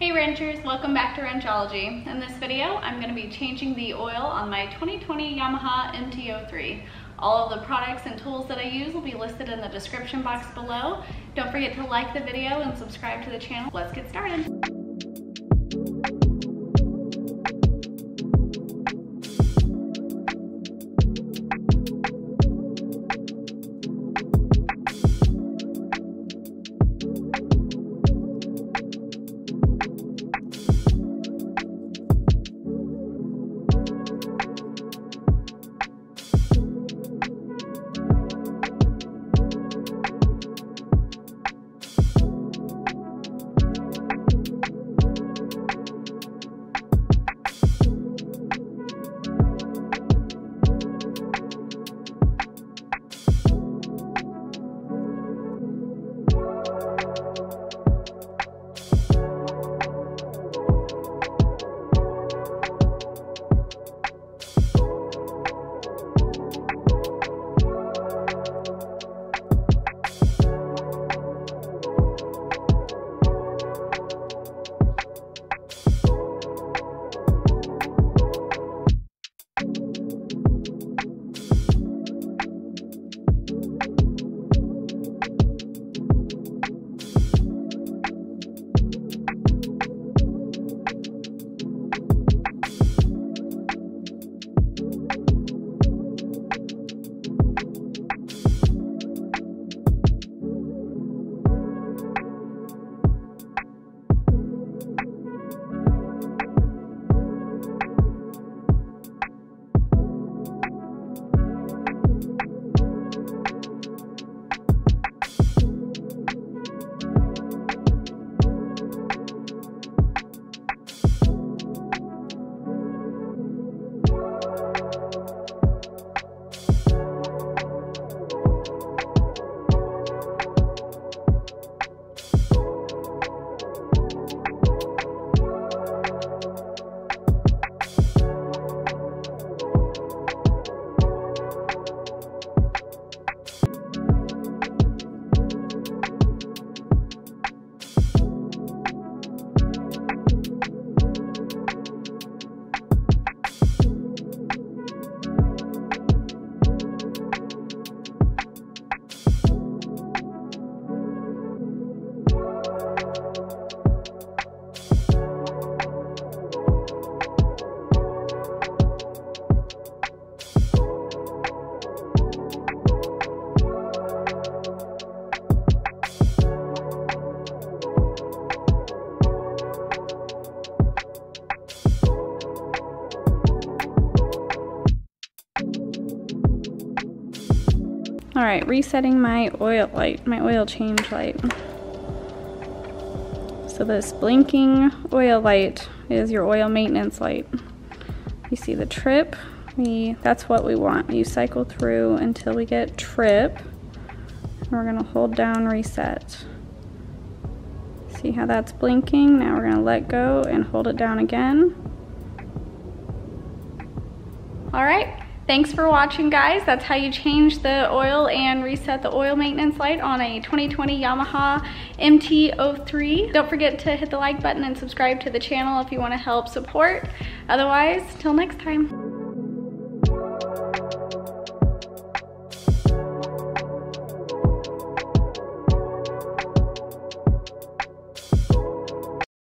Hey Wrenchers, welcome back to Wrenchology. In this video, I'm going to be changing the oil on my 2020 Yamaha MT-03. All of the products and tools that I use will be listed in the description box below. Don't forget to like the video and subscribe to the channel. Let's get started. All right, resetting my oil light, my oil change light. So this blinking oil light is your oil maintenance light. You see the trip, we, that's what we want. You cycle through until we get trip. We're gonna hold down reset. See how that's blinking? Now we're gonna let go and hold it down again. All right, Thanks for watching guys. That's how you change the oil and reset the oil maintenance light on a 2020 Yamaha MT-03. Don't forget to hit the like button and subscribe to the channel if you wanna help support. Otherwise, till next time.